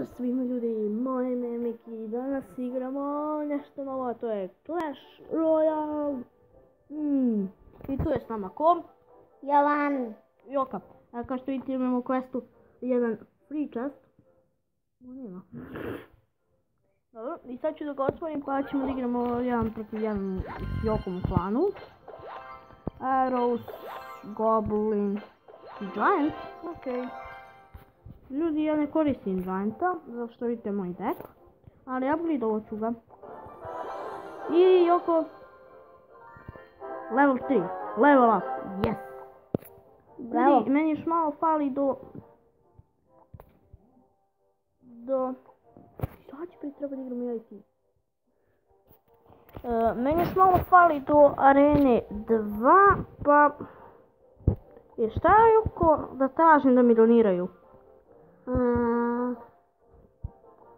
Pozdrav svima ljudi, moje ime je Miki, danas igramo nešto novo, a to je Clash Royale. Mm. I tu je s nama ko? Jovan, Joka. A kao što vidite imamo u questu jedan free chest. Nema. Dobro, i sad ću da ga otvorim pa ćemo da igramo jedan protiv jedan s Jokom u klanu. Arrows, Goblin i Giant, okej. Ljudi, ja ne koristim Gianta, zato što vidite moj deck. Ali ja blidovo ću ga. I Joko... Level 3, level up, yes! Ljudi, meni još malo fali do... Do... Šta će prije treba da igramo ja i ti? E, meni još malo fali do arene 2, pa... I šta je Joko da tražim da mi doniraju? Mm,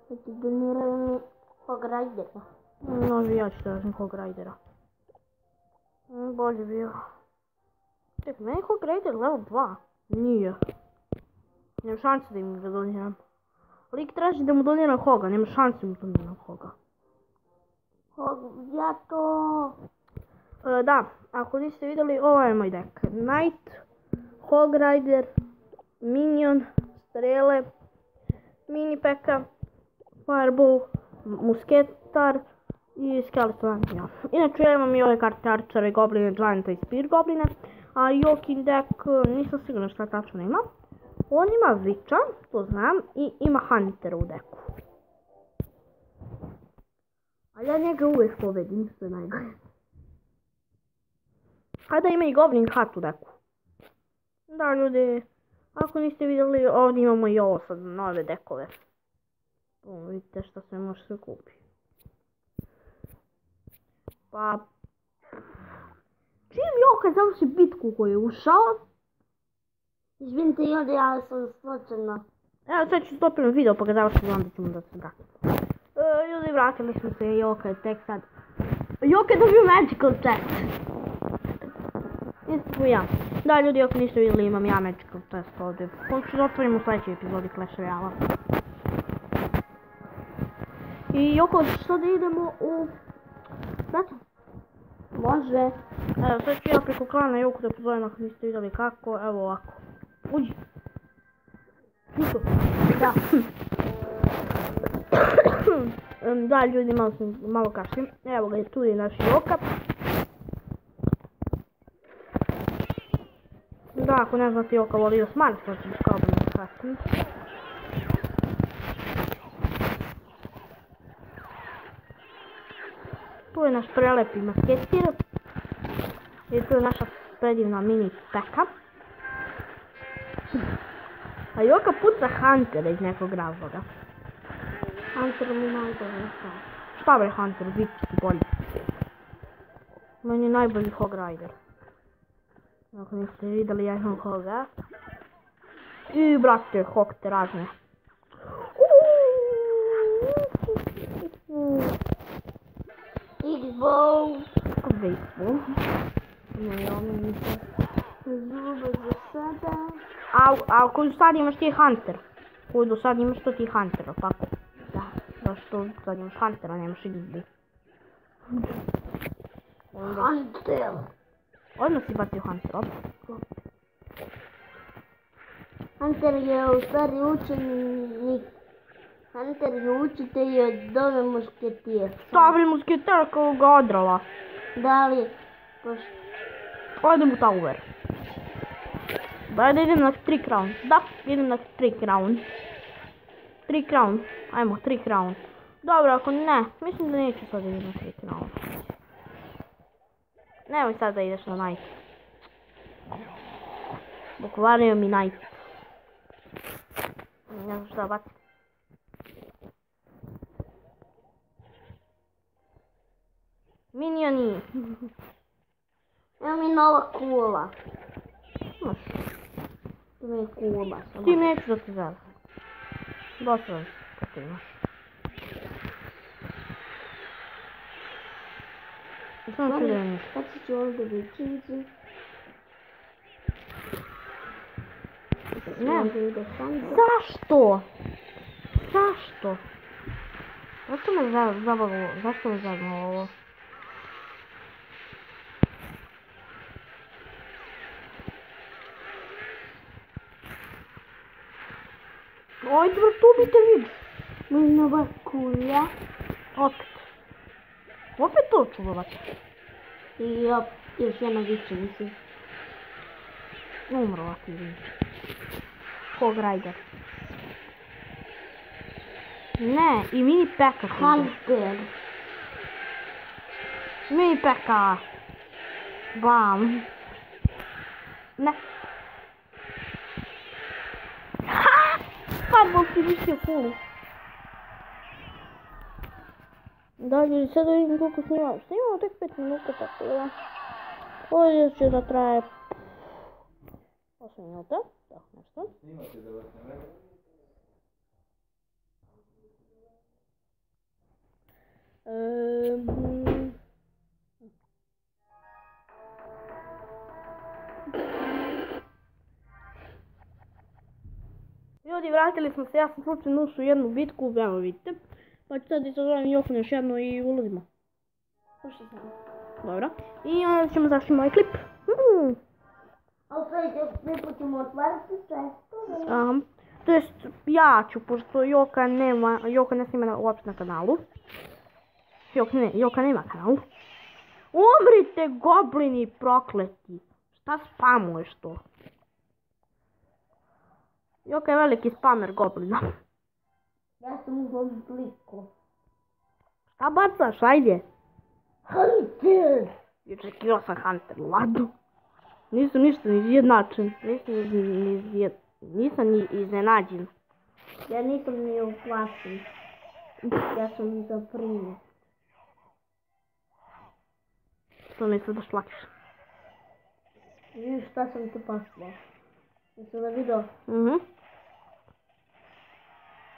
da ti doniraju mi. Može ja ću tražim Hog Ridera. Mm, Bolje bio. Čekaj, meni Hog Rider level 2. Nije. Nema šanse da im ga doniram. Lik traži da mu doniram Hoga, nema šanse da mu doniram Hoga. Hog- Ja to... E, da, ako niste vidjeli, ovo je moj deck. Knight, Hog Rider, Minion, Strele, Mini Pekka, Fireball, Musketar i Skeleton. Inače ja imam i ove karte Archera i Goblina, Gianta i Spear Goblina, a Jokin deck nisam sigurna šta tačno ima. On ima Witcha, to znam, i ima Huntera u deku. Ali ja njega uvijek pobedim, što je najgore. Da ima i Goblin Hat u deku. Da, ljudi, ako niste vidjeli, ovdje imamo i ovo sad, nove dekove. O, vidite što se može sve kupi. Pa... Čim Joka završi bitku koju je ušao, Izvinite ljudi, ja sam slučajno. evo sad ću stopiti video pa ga završim onda ćemo da se vratimo. E, ljudi, vratili smo se, Joka je tek sad. Joka je dobio magical chest. Isto ja. Da, ljudi, ako niste vidjeli, imam ja magical chest ovdje. Koju ću da otvorim u sljedećoj epizodi Clash Royale. I što da idemo u... Znate? Može. Evo, sad ću ja preko klana Joku da pozovem ako niste vidjeli kako, evo ovako. Uđi. Niko. Da. Da, ljudi, malo sam, malo kašlim. Evo ga, tu je naš Joka. Da, ako ne znate, voli Osman, to ću kao da ne kasnim. Tu je naš prelepi masketir. I tu je naša predivna mini peka. A Joka puca Huntera iz nekog razloga. Hunter mi najbolje šta. Šta bre Hunter, bit će ti bolji. Meni je najbolji Hog Rider. Ako niste vidjeli, ja imam Hoga. I brate, Hog te razne. X-Bow. Baseball. Ne, ono nisam. Zube za sada. A, a koju sad imaš ti je Hunter. Koju do sad imaš to ti je Hunter, tako? Da. Zašto sad imaš Huntera, nemaš. Onda, Hunter. Odmah si bacio Hunter, op. Hunter je u stvari učenik. Hunter je učitelj od ove mušketije. Stavili musketera kao ga odrala. Da li, pošto Odem u tower. Daj da idem na tri crown. Da, idem na tri crown. Tri crown. Ajmo, tri crown. Dobro, ako ne, mislim da neću sad idem na tri crown. Nemoj sad da ideš na night. Pokvario mi night. Ne znam šta baciti. Minioni. Evo mi nova kula. Imaš. Je kula. S tim neću da ti zada. Dosta kad ti imaš. I samo ću da je ništa. Kad ću ovdje biti? Ne. Ovdje ide Hunter. Zašto? Zašto? Zašto me za- zabavilo? Zašto me zabavilo ovo? Opet. To čulovac. I op, još jedna više, mislim. Umrla ti vid. Kog rajder. Ne, i mini peka. Hunter. Mini peka. Bam. Ne. Ha! Fireball ti više full. Даже 51 колко снимам. Снимам так 5 минут, така да. Ой, ще затрае 8 минута. Да, нещо. Снимате да върнем. Ем... Ljudi, vratili smo se, ja sam slučajno ušao jednu bitku, veoma vidite. Pa ću sad izazovem Jokon još jedno i ulazimo. Ušli sam. Dobro. I onda ćemo završiti moj klip. Mm. A u sljedećem klipu ćemo otvarati često. Aha. To jest, ja ću, pošto Joka nema, Joka ne snima na- uopšte na kanalu. Joka, ne, Joka nema kanal. Umrite, goblini prokleti. Šta spamuješ to? Joka je veliki spamer goblina. Ja sam u ovom kliku. Šta bacaš, ajde. Hunter! I očekivao sam Hunter Ladu. Nisam ništa ni izjednačen. Nisam ni, izjed- nisam ni iznenađen. Ja nisam ni uplašen. Ja sam zaprimljen. To mi se da šlakiš. Vidiš šta sam ti poslao. Jesi da vidio? Mhm.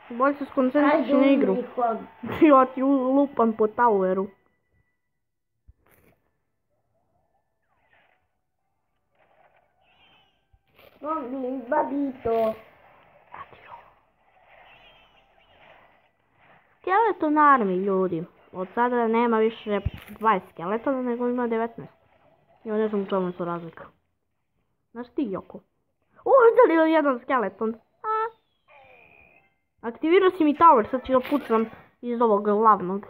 Bolje se skoncentriš na igru. Ja ti lupam po toweru. Goblin, babito. Skeleton armi, ljudi. Od sada nema više 20 skeletona, nego ima 19. Ja ne znam u čemu to razlika. Znaš ti, Joko? Uzdali jedan skeleton. A? Aktivirao si mi tower, sad ću ga pucam iz ovog glavnog.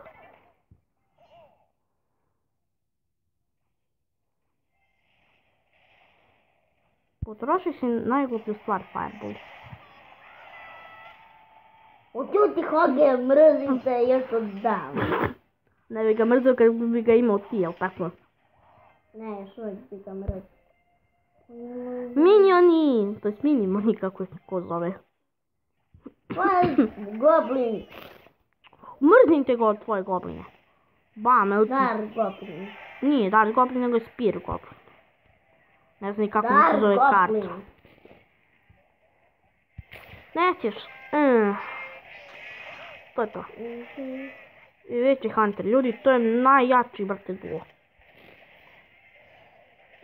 Potroši si najgluplju stvar Fireball. Ućuti Hoge, mrzim te još od davno. Ne bi ga mrzio kad bi ga imao ti, jel tako? Ne, još uvijek ti ga mrzim. Minioni! To jest minimoni kako ih ko zove. Goblin, Mrzim te go tvoje gobline. Bam, evo ti. Dar Goblin. Nije Dar Goblin, nego je Spear Goblin. Ne znam kako mu Dar se zove karta. Nećeš. Mm. To je to. Mhm. I veći Hunter. Ljudi, to je najjači brate duo.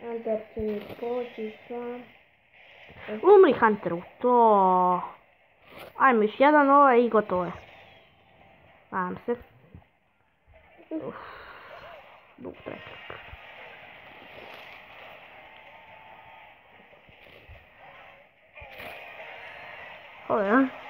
Onda će mi poći sam. Umri Hunteru. To... Ajmo još jedan ovaj i gotovo je. Nadam se. Uf. Dug trek. Ovo je.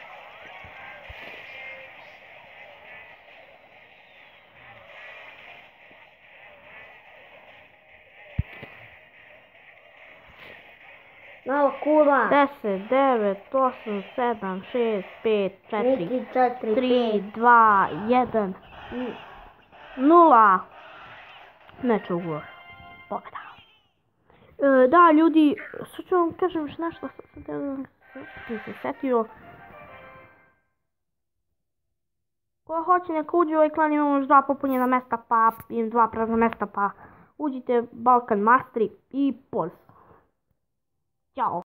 Malo kula. 10, 9, 8, 7, 6, 5, 4, Neki četiri, 3, pet. 2, 1, Mm. 0. Meč ugovor. Pobjeda. E, da, ljudi, sad ću vam kažem još nešto, sam se setio. Ko hoće neka uđe u ovaj klan, imamo još dva popunjena mesta, pa i dva prazna mesta, pa uđite Balkan Masteri i Pols. 找